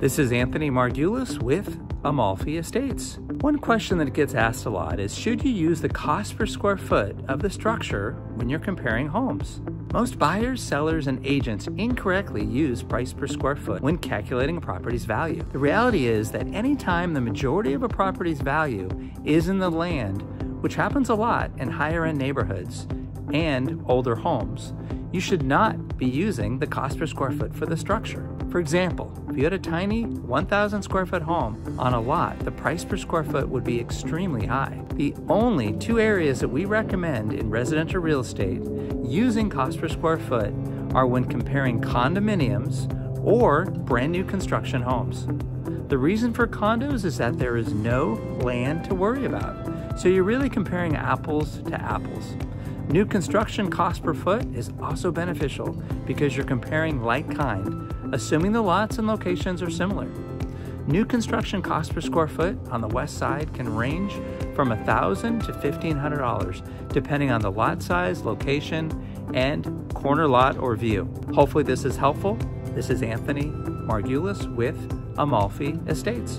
This is Anthony Marguleas with Amalfi Estates. One question that gets asked a lot is should you use the cost per square foot of the structure when you're comparing homes? Most buyers, sellers, and agents incorrectly use price per square foot when calculating a property's value. The reality is that anytime the majority of a property's value is in the land, which happens a lot in higher end neighborhoods and older homes, you should not be using the cost per square foot for the structure. For example, if you had a tiny 1,000 square foot home on a lot, the price per square foot would be extremely high. The only two areas that we recommend in residential real estate using cost per square foot are when comparing condominiums or brand new construction homes. The reason for condos is that there is no land to worry about. So you're really comparing apples to apples. New construction cost per foot is also beneficial because you're comparing like kind, assuming the lots and locations are similar. New construction cost per square foot on the west side can range from 1,000 to $1,500 depending on the lot size, location, and corner lot or view. Hopefully, this is helpful. This is Anthony Marguleas with Amalfi Estates.